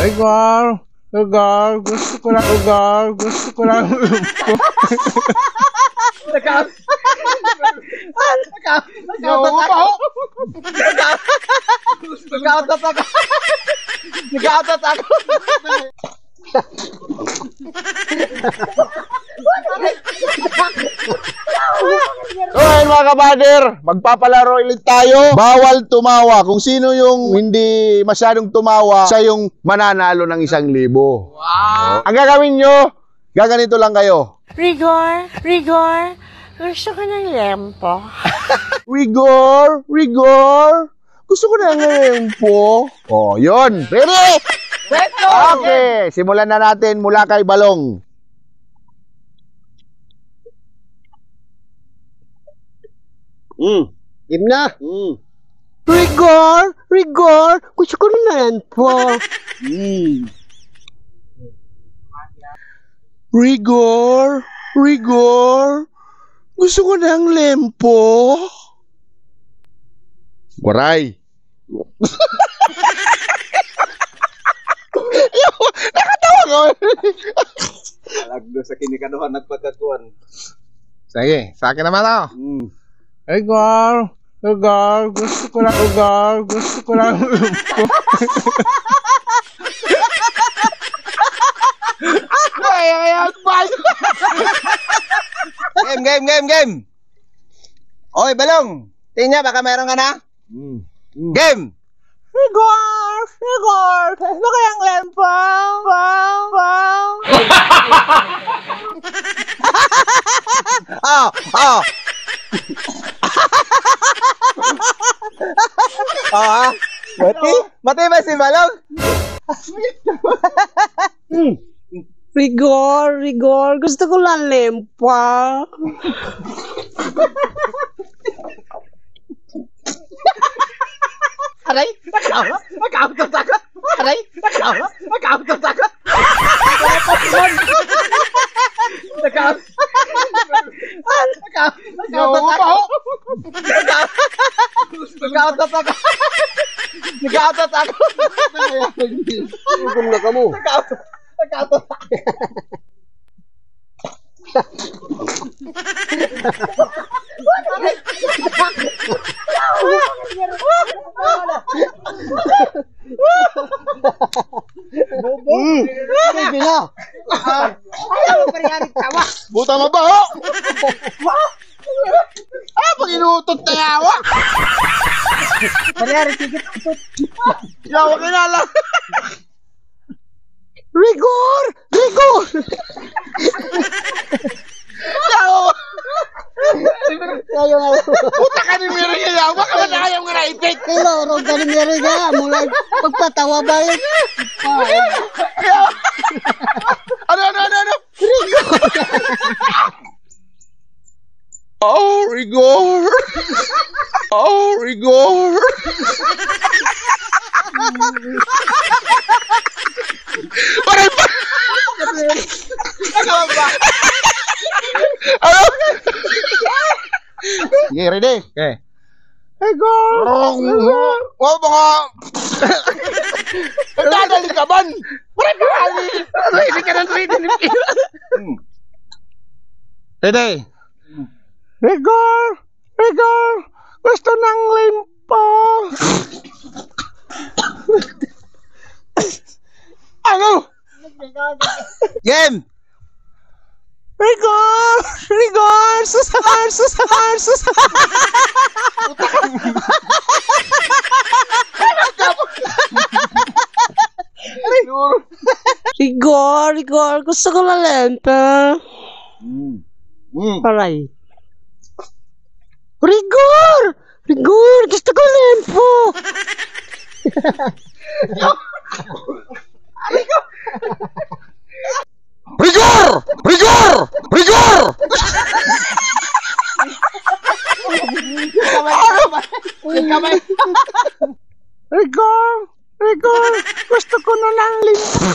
Igor! Igor! Gusto ko lang, Igor! Gusto ko lang. Nagka... Nagka... Nakuha pa ako! Nagka-outat ako. kabader, magpapalaro ulit tayo. Bawal tumawa. Kung sino yung hindi masyadong tumawa, siya yung mananalo ng isang libo. Wow! Ang gagawin nyo, gaganito lang kayo. Rigor, Rigor, gusto ko ng lempo. Rigor, rigor. Gusto ko na ngayon po. Oh, yun. Ready? Let's go! Okay, simulan na natin mula kay Balong. Mm. Game na. Mm. Rigor! Rigor! Gusto ko na yan po. Mm. Rigor, rigor. Gusto ko ng lempo. Waray. Nakatawa ko. Alagdo sa kinikaduhan at pagkatuan. Sige, sa akin naman ako. Mm. Igor! Igor! Gusto ko lang, Igor! Gusto ko lang. Ay, ay, ay. Game, game, game, game! Oy, Balong! Tingnan, baka meron ka na? Mm. Game! Rigor, Rigor, gusto ko ng lempo. Wow, wow. Oh, oh! oh, ha? Mati? Mati ba si Balong? Rigor! Rigor! Gusto ko na lempa. Aray! Nakawa! Nakawa ako! Aray! Nakawa! Nakawa ako! Nakawa! Nakawa ako! Nakawa ako! Nakawa ako! Gutom na ka mo. Nakawa! Nakawa Mm. Sige na. Buta mo ba, ho? Ah, pag inutot na yawa. Pare, tigit. Yawa ka na lang. Rigor! Rigor! Yawa. Ayaw nga. Puta ka ni Miri nga yawa ka man ayaw nga naipit. Hello, ro galing meron ka. Mula pagpatawa ba yun? Ano, ano, ano, ano? Oh, rigor. Oh, rigor. Paray pa. Nakawa ba? Ano? Sige, ready? Okay. Rigor. Oh, mga... Nagdadali ka man. Paray pa kali. Ready ka na, ready. Ready? Rigor! Rigor! Gusto ng limpo! ano? Game! Rigor! Rigor! Susahar! Susahar! Susahar! Rigor! Rigor! Gusto ko na lempa. Mm. Paray. Rigor! Rigor! Gusto ko lempo. Rigor! Rigor! Rigor! Rigor! Rigor! Gusto ko na ng limpo!